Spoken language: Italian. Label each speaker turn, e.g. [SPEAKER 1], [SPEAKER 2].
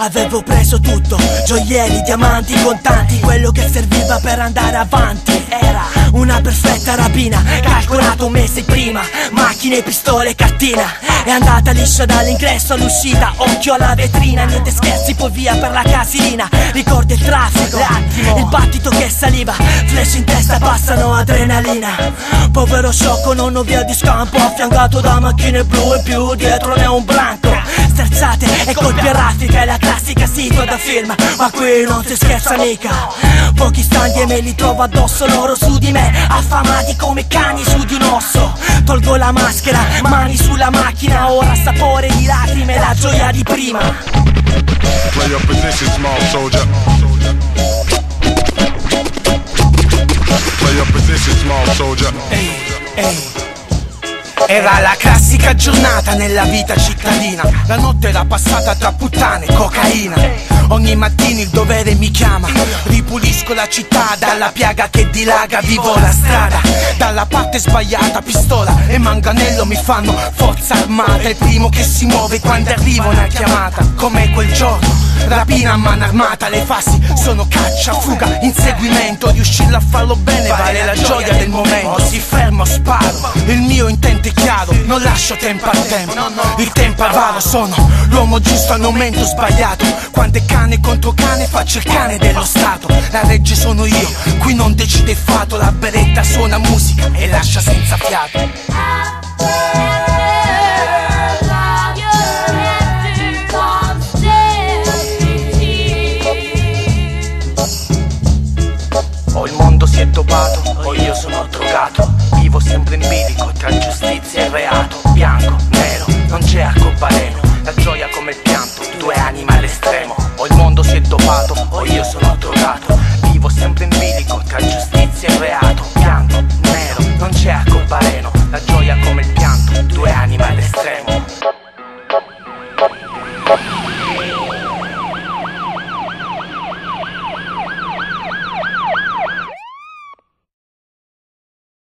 [SPEAKER 1] Avevo preso tutto, gioielli, diamanti, contanti Quello che serviva per andare avanti Era perfetta rapina. Calcolato mesi prima Macchine, pistole, cartina. È andata liscia dall'ingresso all'uscita Occhio alla vetrina. Niente scherzi, poi via per la casilina. Ricordo il traffico Il battito che saliva. Flash in testa, passano adrenalina. Povero sciocco, non ho via di scampo Affiancato da macchine blu e più Dietro ne ho un branco Sterzate e colpi a raffica È la classica situazione da film. Ma qui non si scherza mica. Pochi stanchi e me li trovo addosso loro su di me Affamati come cani su di un osso. Tolgo la maschera, mani sulla macchina Ora sapore di lacrime, la gioia di prima.
[SPEAKER 2] Play your position, small soldier. Play your position, small soldier.
[SPEAKER 1] Ehi, ehi era la classica giornata nella vita cittadina. La notte era passata tra puttane e cocaina. Ogni mattina il dovere mi chiama. Ripulisco la città dalla piaga che dilaga. Vivo la strada Dalla parte sbagliata pistola e manganello mi fanno forza armata. Il primo che si muove quando arriva una chiamata. Come quel giorno Rapina a mano armata, le fassi sono caccia, fuga, inseguimento. Riuscirlo a farlo bene vale la gioia del momento. Si fermo, sparo, il mio intento Non lascio tempo al tempo, il tempo avaro Sono. L'uomo giusto al momento sbagliato. Quando è cane contro cane faccio il cane dello Stato. La legge sono io, qui non decide il fato La beretta suona musica e lascia senza fiato. O il mondo si è dopato, o io sono drogato. Vivo sempre in bilico tra e reato Bianco, nero, non c'è arcobaleno La gioia come il pianto, due anime all'estremo O il mondo si è dopato, o io sono drogato Vivo sempre in bilico tra giustizia e reato Bianco, nero, non c'è arcobaleno La gioia come il pianto, due anime all'estremo